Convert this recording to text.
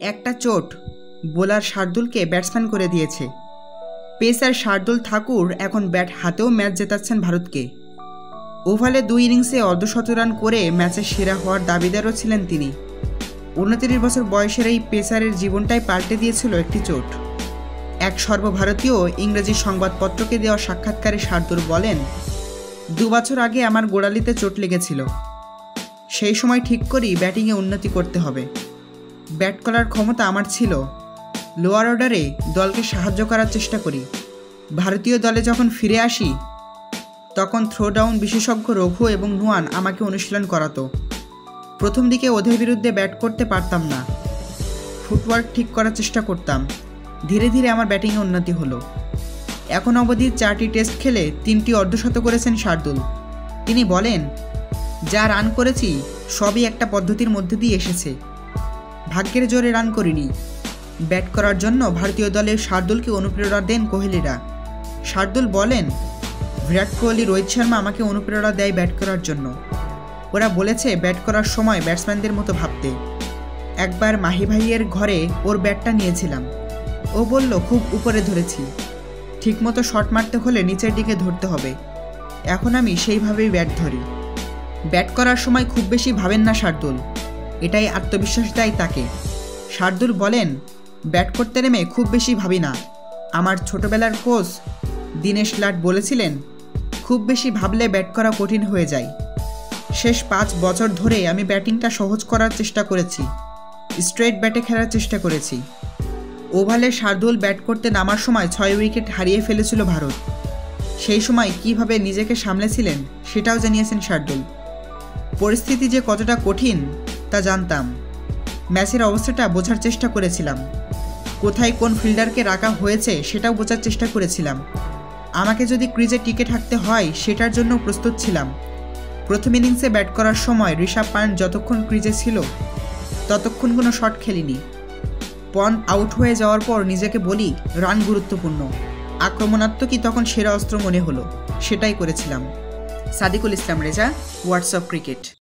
একটা চোট। Bowler শার্দুলকে batsman করে দিয়েছে। পেসার শার্দুল ঠাকুর এখন ব্যাট হাতেও ম্যাচ জেতাচ্ছেন ভারতকে। ওভালে দুই ইনিংসে অর্ধশত রান করে ম্যাচের সেরা হওয়ার দাবিদারও ছিলেন তিনি। উনত্রিশ বছর বয়সের এই পেসারের জীবনটাই পাল্টে দিয়েছিল একটি চোট। এক সর্বভারতীয় ইংরেজি সংবাদপত্রকে দেওয়া সাক্ষাৎকারে শার্দুল বলেন, দু বছর আগে আমার গোড়ালিতে চোট লেগেছিল। সেই সময় ঠিক করি ব্যাটিংয়ে উন্নতি করতে হবে। ব্যাট করার ক্ষমতা আমার ছিল। লোয়ার অর্ডারে দলকে সাহায্য করার চেষ্টা করি। ভারতীয় দলে যখন ফিরে আসি, তখন থ্রো ডাউন বিশেষজ্ঞ রঘু এবং নুয়ান আমাকে অনুশীলন করাতো। প্রথম দিকে ওদের বিরুদ্ধে ব্যাট করতে পারতাম না। ফুটওয়ার্ক ঠিক করার চেষ্টা করতাম। ধীরে ধীরে আমার ব্যাটিংয়ে উন্নতি হলো। এখন অবধি চারটি টেস্ট খেলে তিনটি অর্ধশত করেছেন শার্দুল। তিনি বলেন, যা রান করেছি, সবই একটা পদ্ধতির মধ্যে দিয়ে এসেছে। ভাগ্যের জোরে রান করিনি। ব্যাট করার জন্য ভারতীয় দলের শার্দুলকে অনুপ্রেরণা দেন কোহলিরা। শার্দুল বলেন, বিরাট কোহলি, রোহিত শর্মা আমাকে অনুপ্রেরণা দেয় ব্যাট করার জন্য। ওরা বলেছে, ব্যাট করার সময় ব্যাটসম্যানদের মতো ভাবতে। একবার মাহি ভাইয়ের ঘরে ওর ব্যাটটা নিয়েছিলাম। ও বলল, খুব উপরে ধরেছি। ঠিকমতো শট মারতে হলে নিচের দিকে ধরতে হবে। এখন আমি সেইভাবেই ব্যাট ধরি। ব্যাট করার সময় খুব বেশি ভাবেন না শার্দুল। এটাই আত্মবিশ্বাস দেয় তাকে। শার্দুল বলেন, ব্যাট করতে নেমে খুব বেশি ভাবি না। আমার ছোটবেলার কোচ দীনেশ লাট বলেছিলেন, খুব বেশি ভাবলে ব্যাট করা কঠিন হয়ে যায়। শেষ পাঁচ বছর ধরে আমি ব্যাটিংটা সহজ করার চেষ্টা করেছি, স্ট্রেট ব্যাটে খেলার চেষ্টা করেছি। ওভালে শার্দুল ব্যাট করতে নামার সময় ছয় উইকেট হারিয়ে ফেলেছিল ভারত। সেই সময় কীভাবে নিজেকে সামলেছিলেন সেটাও জানিয়েছেন শার্দুল। পরিস্থিতি যে কতটা কঠিন তা জানতাম। ম্যাচের অবস্থাটা বোঝার চেষ্টা করেছিলাম। কোথায় কোন ফিল্ডারকে রাখা হয়েছে সেটাও বোঝার চেষ্টা করেছিলাম। আমাকে যদি ক্রিজে টিকে থাকতে হয়, সেটার জন্য প্রস্তুত ছিলাম। প্রথম ইনিংসে ব্যাট করার সময় ঋষভ পান্ট যতক্ষণ ক্রিজে ছিল, ততক্ষণ কোনো শট খেলিনি। পন আউট হয়ে যাওয়ার পর নিজেকে বলি, রান গুরুত্বপূর্ণ। আক্রমণাত্মকই তখন সেরা অস্ত্র মনে হলো? সেটাই করেছিলাম। Sadikul Islam Reza WhatsApp cricket